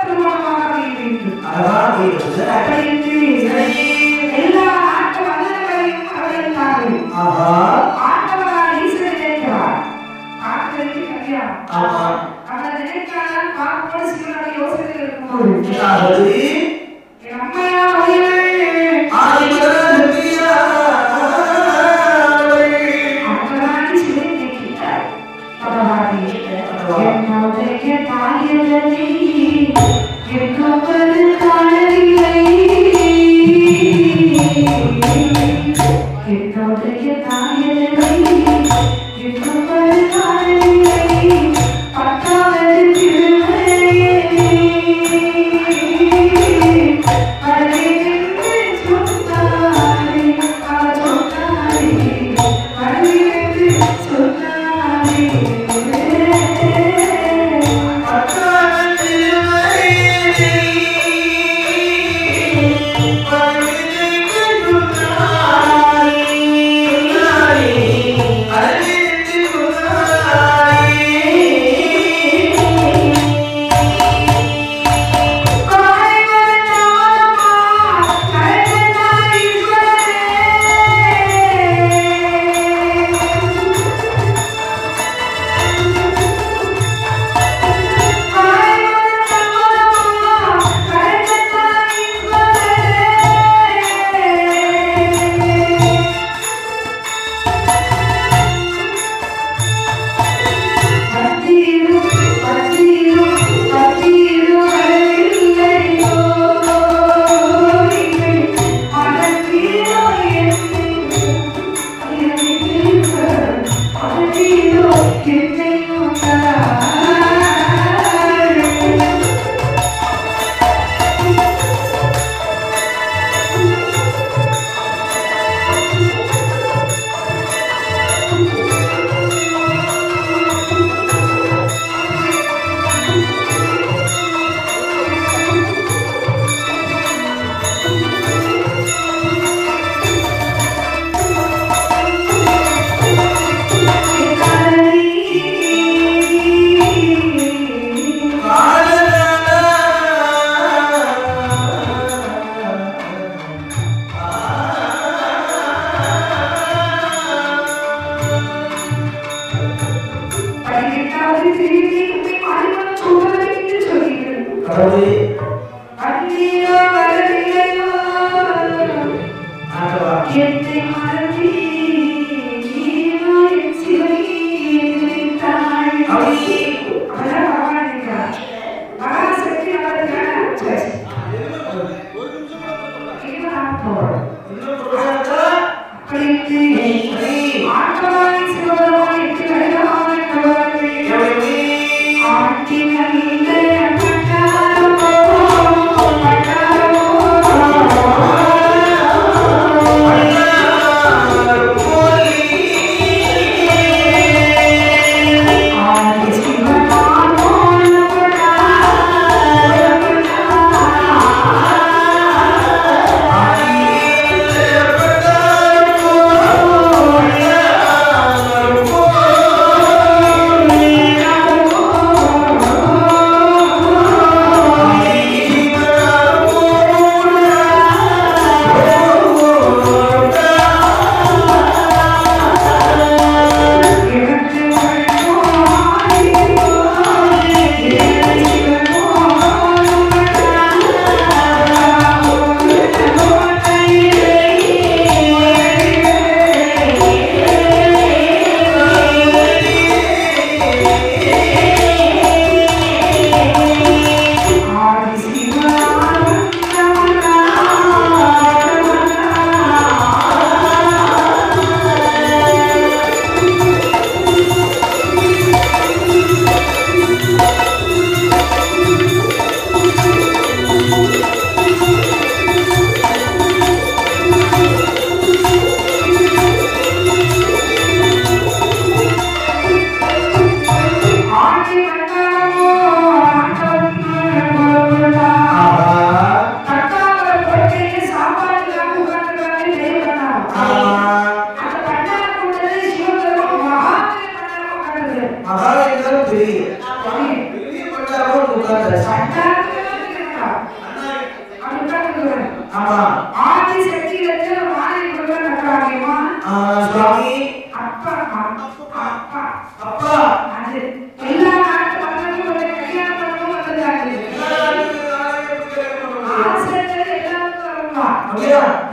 திருமணமாக அவர் நினைக்கிறார் பார்ப்போடு சிவனுடைய யோசனை இருக்கும்போது.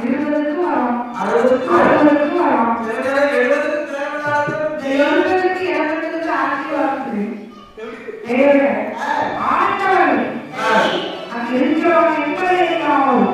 இருபதுக்கும் வரும். அறுபதுக்கும் வரும். எழுபதுக்கு எழுபதுக்கு ஆட்சி வருது ஆண்டவன். அங்க இருக்கிறவங்க அவங்க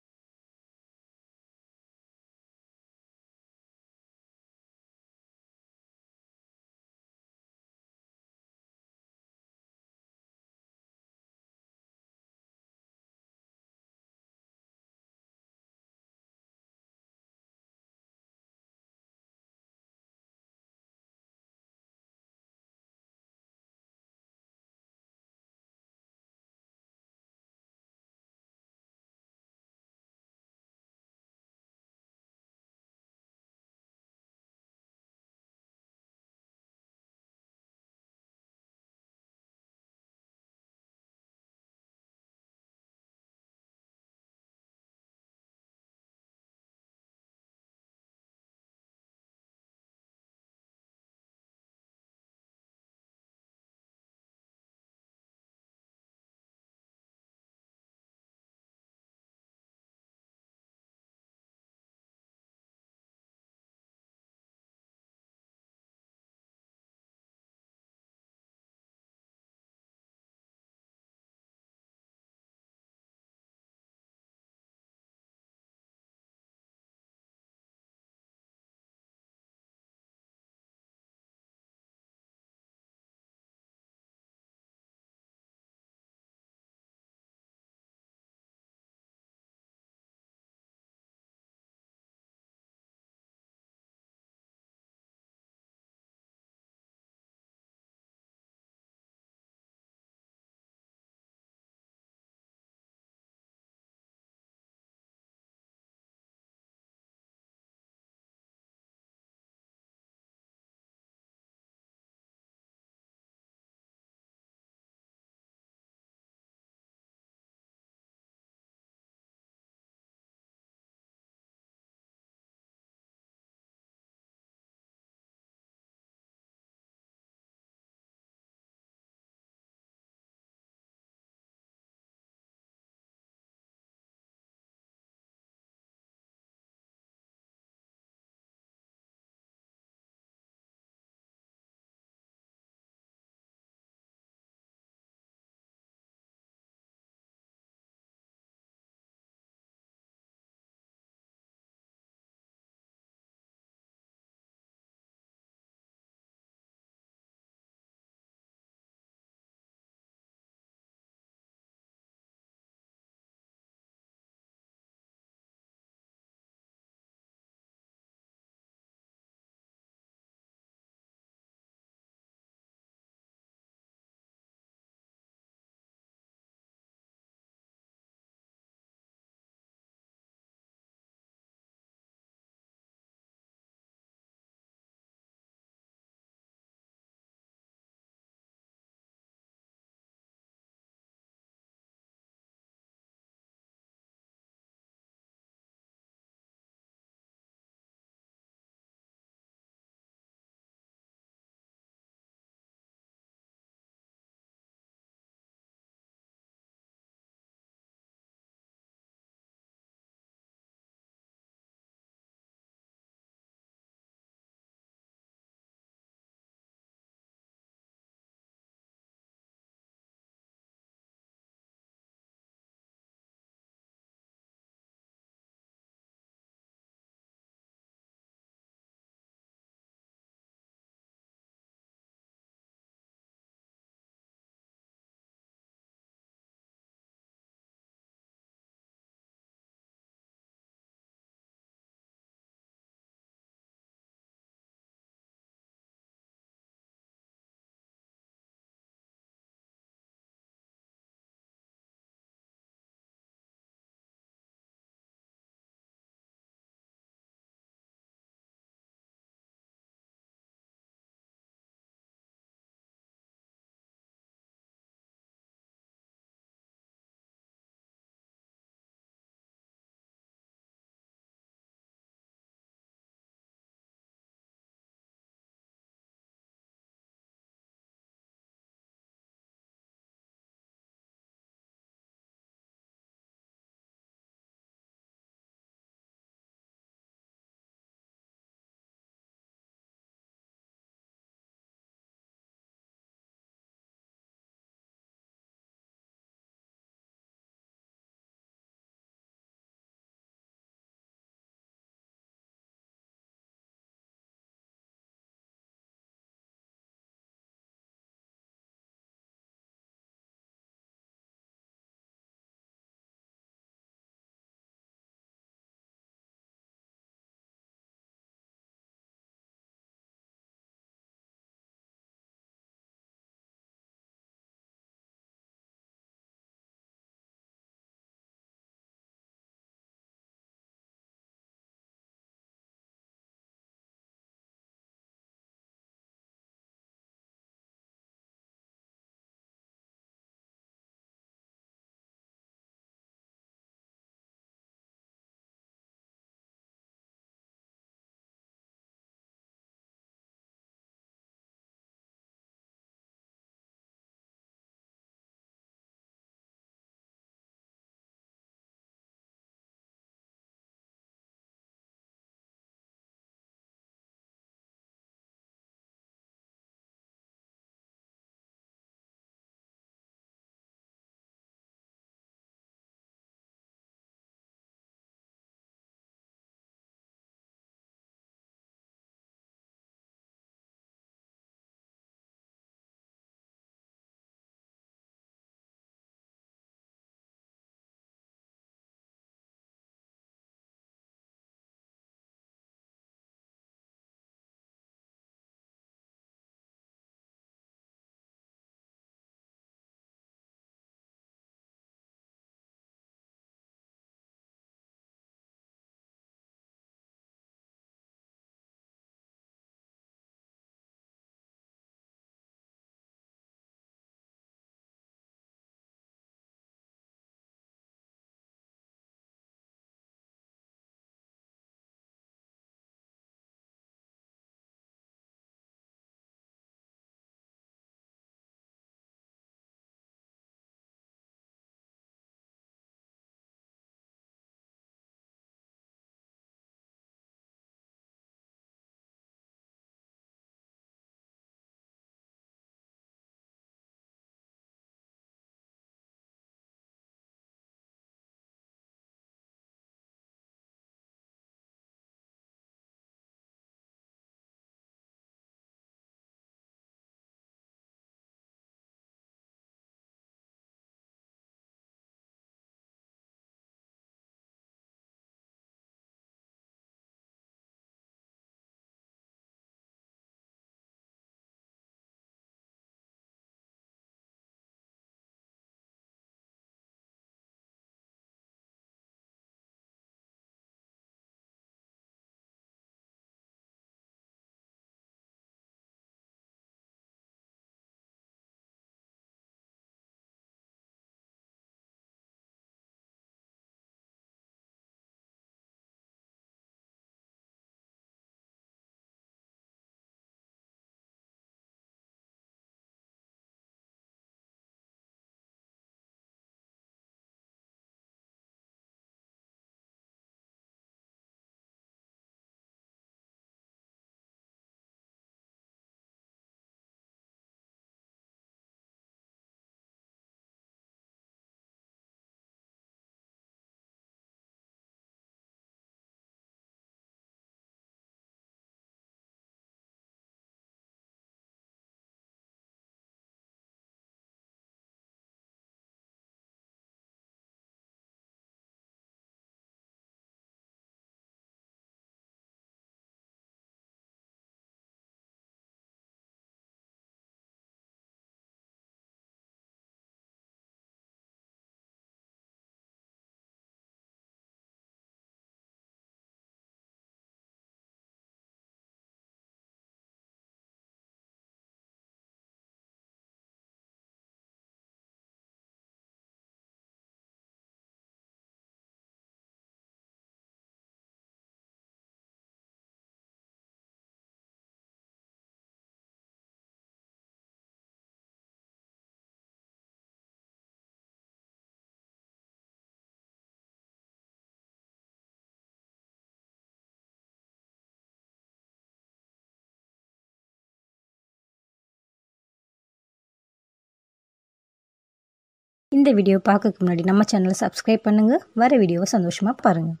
இந்த வீடியோ பார்க்கறதுக்கு முன்னாடி நம்ம சேனலை சப்ஸ்கிரைப் பண்ணுங்க. வர வீடியோவை சந்தோஷமாக பாருங்கள்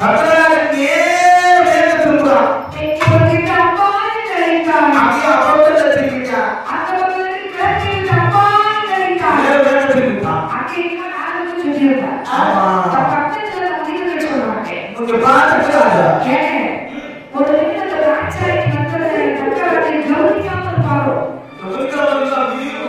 கட்டளை Hallelujah.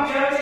Come,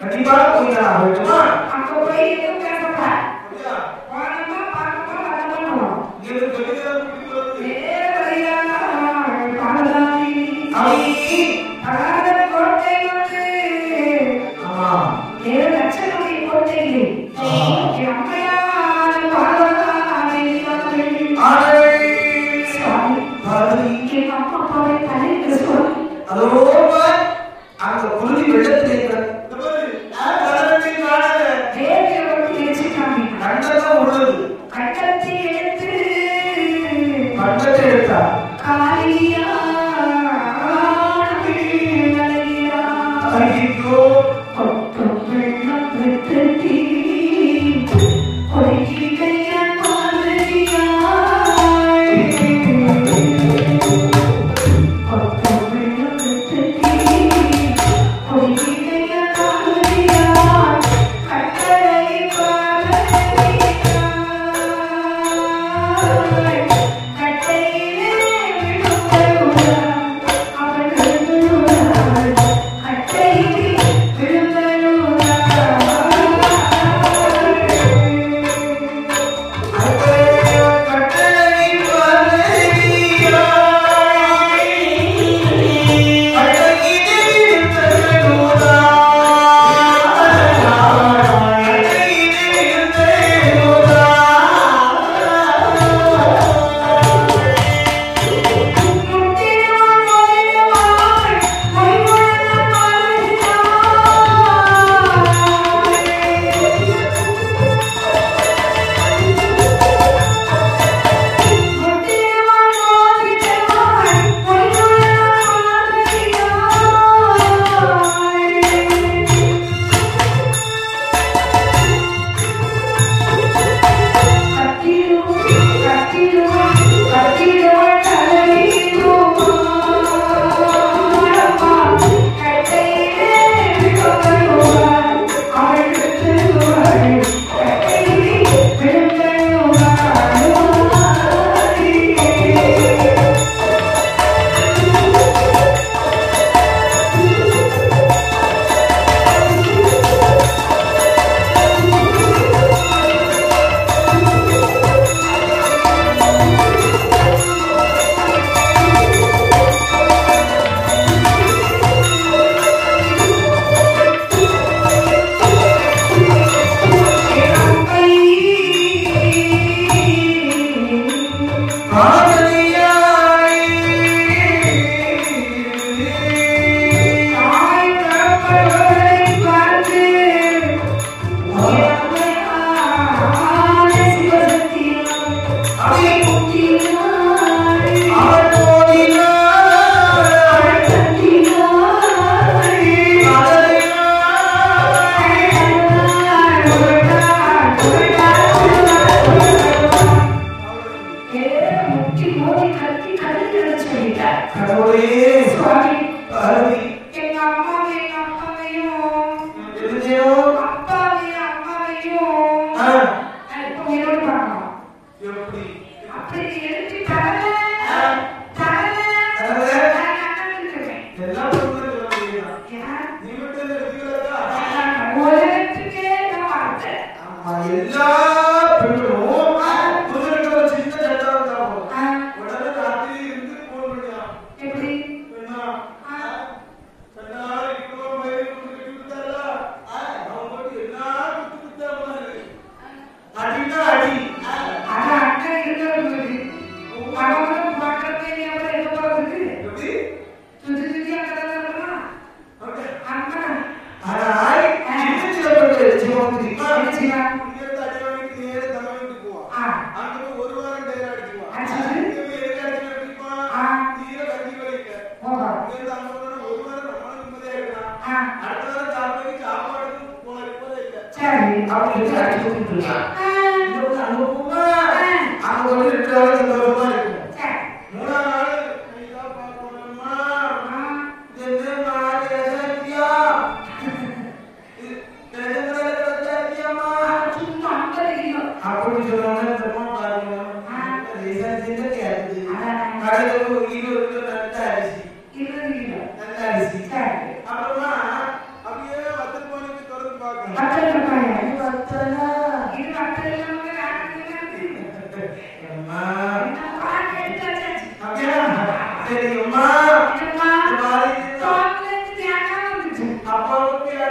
கண்டிப்பாக நீ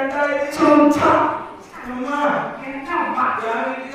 양다리 춤차 엄마 양이